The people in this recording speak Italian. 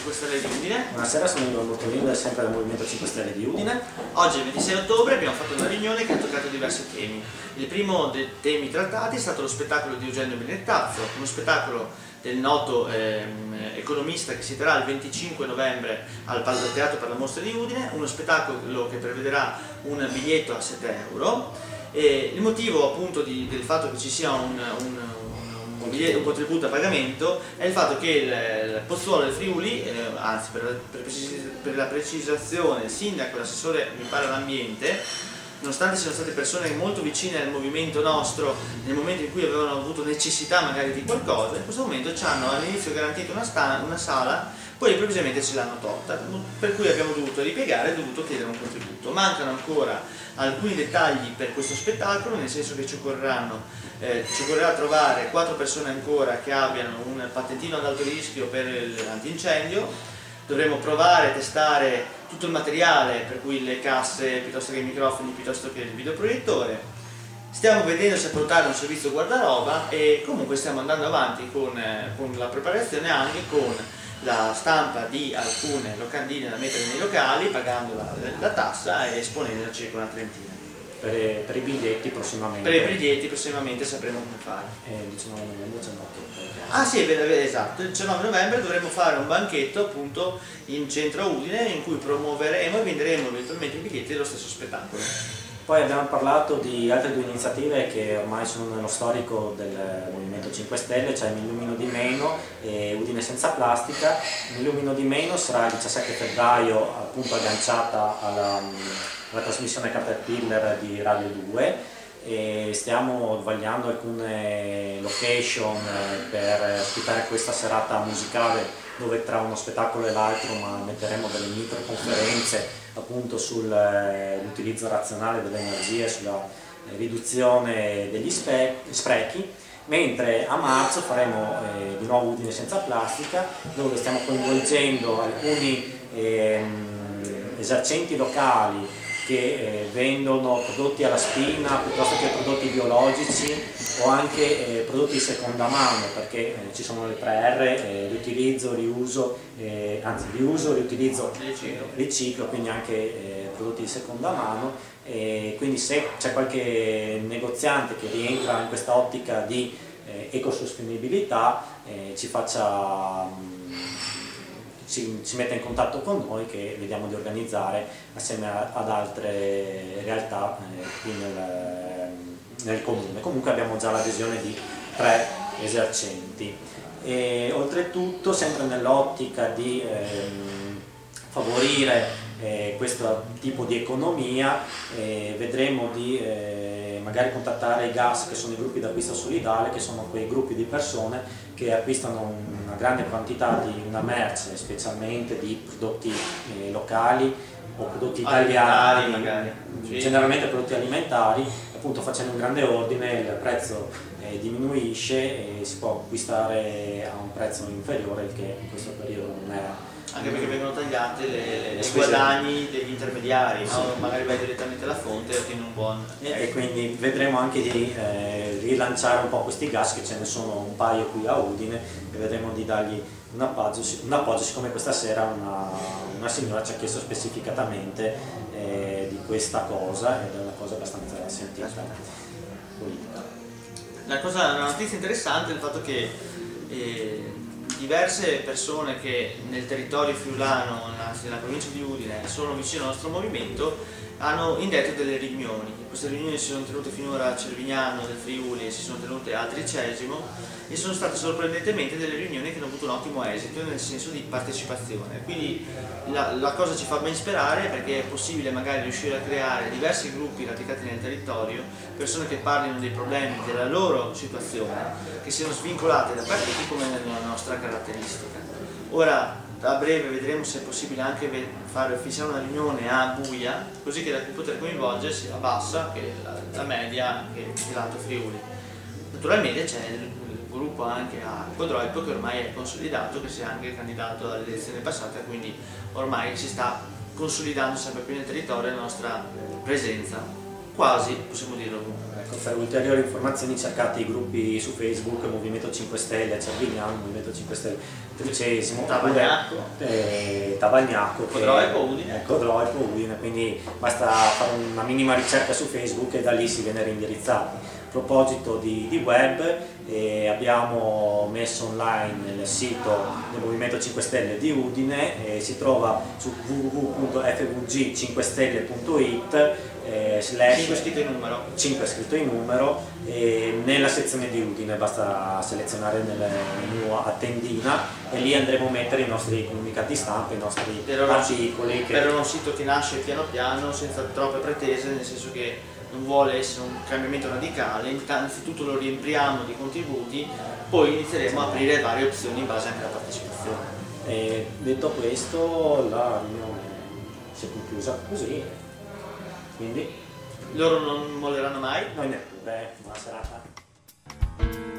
5 Stelle di Udine. Buonasera, sono Igor Bortolino, sempre del Movimento 5 Stelle di Udine. Oggi è il 26 ottobre abbiamo fatto una riunione che ha toccato diversi temi. Il primo dei temi trattati è stato lo spettacolo di Eugenio Benettazzo, uno spettacolo del noto ehm, economista che si terrà il 25 novembre al Teatro per la Mostra di Udine, uno spettacolo che prevederà un biglietto a 7 euro. E il motivo appunto di, del fatto che ci sia un, un un, contributo a pagamento è il fatto che il, il Pozzuolo del Friuli, eh, anzi per, per, per, la precisazione il sindaco l'assessore mi pare all'ambiente, nonostante siano state persone molto vicine al movimento nostro nel momento in cui avevano avuto necessità magari di qualcosa, in questo momento ci hanno all'inizio garantito una, una sala poi improvvisamente ce l'hanno tolta, per cui abbiamo dovuto ripiegare e dovuto chiedere un contributo. Mancano ancora alcuni dettagli per questo spettacolo, nel senso che ci, eh, ci occorrerà trovare quattro persone ancora che abbiano un patentino ad alto rischio per l'antincendio, dovremo provare a testare tutto il materiale, per cui le casse, piuttosto che i microfoni, piuttosto che il videoproiettore, stiamo vedendo se portare un servizio guardaroba e comunque stiamo andando avanti con, eh, con la preparazione anche con la stampa di alcune locandine da mettere nei locali pagando la, la tassa e esponendo circa una trentina. Per, per, i biglietti prossimamente. Per i biglietti prossimamente sapremo come fare. Eh, 19 novembre c'è Ah sì, esatto, il 19 novembre dovremo fare un banchetto appunto in centro Udine in cui promuoveremo e venderemo eventualmente i biglietti dello stesso spettacolo. Poi abbiamo parlato di altre due iniziative che ormai sono nello storico del Movimento 5 Stelle, cioè Mi Illumino di Meno e Udine Senza Plastica. Mi Illumino di Meno sarà il 17 febbraio appunto agganciata alla, alla trasmissione Caterpillar di Radio 2 e stiamo vagliando alcune location per ospitare questa serata musicale dove tra uno spettacolo e l'altro metteremo delle micro conferenze appunto sull'utilizzo razionale delle energie, sulla riduzione degli sprechi, mentre a marzo faremo eh, di nuovo Udine senza plastica, dove stiamo coinvolgendo alcuni ehm, esercenti locali che eh, vendono prodotti alla spina piuttosto che prodotti biologici o anche eh, prodotti di seconda mano perché eh, ci sono le 3R, eh, riutilizzo, riuso, anzi riuso, riutilizzo, riciclo, riciclo quindi anche prodotti di seconda mano. E quindi se c'è qualche negoziante che rientra in questa ottica di ecosostenibilità ci faccia mh, si, si, mette in contatto con noi che vediamo di organizzare assieme a, ad altre realtà eh, qui nel, nel, comune. Comunque abbiamo già l'adesione di tre esercenti. E, oltretutto, sempre nell'ottica di ehm, favorire eh, questo tipo di economia, eh, vedremo di eh, magari contattare i GAS che sono i gruppi d'acquisto solidale, che sono quei gruppi di persone che acquistano una grande quantità di una merce, specialmente di prodotti eh, locali o prodotti italiani, magari. generalmente prodotti alimentari, appunto facendo un grande ordine il prezzo eh, diminuisce e si può acquistare a un prezzo inferiore, il che in questo periodo non è anche perché vengono tagliate le, le, i guadagni degli intermediari, sì. no? magari vai direttamente alla fonte e ottieni un buon... E, quindi vedremo anche di eh, rilanciare un po' questi gas, che ce ne sono un paio qui a Udine, e vedremo di dargli un appoggio, un appoggio siccome questa sera una, una, signora ci ha chiesto specificatamente eh, di questa cosa, ed è una cosa abbastanza sentita. La, cosa, la notizia interessante è il fatto che eh, diverse persone che nel territorio friulano, nella provincia di Udine, sono vicino al nostro movimento, hanno indetto delle riunioni. Queste riunioni si sono tenute finora a Cervignano del Friuli e si sono tenute a Tricesimo e sono state sorprendentemente delle riunioni che hanno avuto un ottimo esito nel senso di partecipazione. Quindi la, la cosa ci fa ben sperare perché è possibile magari riuscire a creare diversi gruppi radicati nel territorio, persone che parlino dei problemi della loro situazione, che siano svincolate da partiti come nella nostra caratteristica. Ora, a breve vedremo se è possibile anche fare ufficiare una riunione a Buia, così che da poter coinvolgere sia la bassa che la, la media che l'Alto Friuli. Naturalmente c'è il, gruppo anche a Codroipo che ormai è consolidato, che si è anche candidato alle elezioni passate, quindi ormai si sta consolidando sempre più nel territorio la nostra presenza. quasi, possiamo dirlo ovunque. Ecco, per ulteriori informazioni cercate i gruppi su Facebook Movimento 5 Stelle Cervignano, Movimento 5 Stelle Tricesimo, Tavagnacco, eh, Tavagnacco Codroico, Udine. Codroico, Udine, quindi basta fare una minima ricerca su Facebook e da lì si viene reindirizzati. A proposito di, di web, eh, abbiamo messo online il sito del Movimento 5 Stelle di Udine, eh, si trova su www.fvg5stelle.it eh, slash 5 scritto in numero 5 scritto in numero e nella sezione di Udine basta selezionare nel menu a tendina e lì andremo a mettere i nostri comunicati stampa, i nostri per articoli. Che... Per uno sito che nasce piano piano senza troppe pretese, nel senso che non vuole essere un cambiamento radicale, innanzitutto lo riempiamo di contributi, poi inizieremo a aprire varie opzioni in base anche alla partecipazione. E detto questo la riunione si è conclusa così, quindi loro non molleranno mai? Noi neppure, buona serata.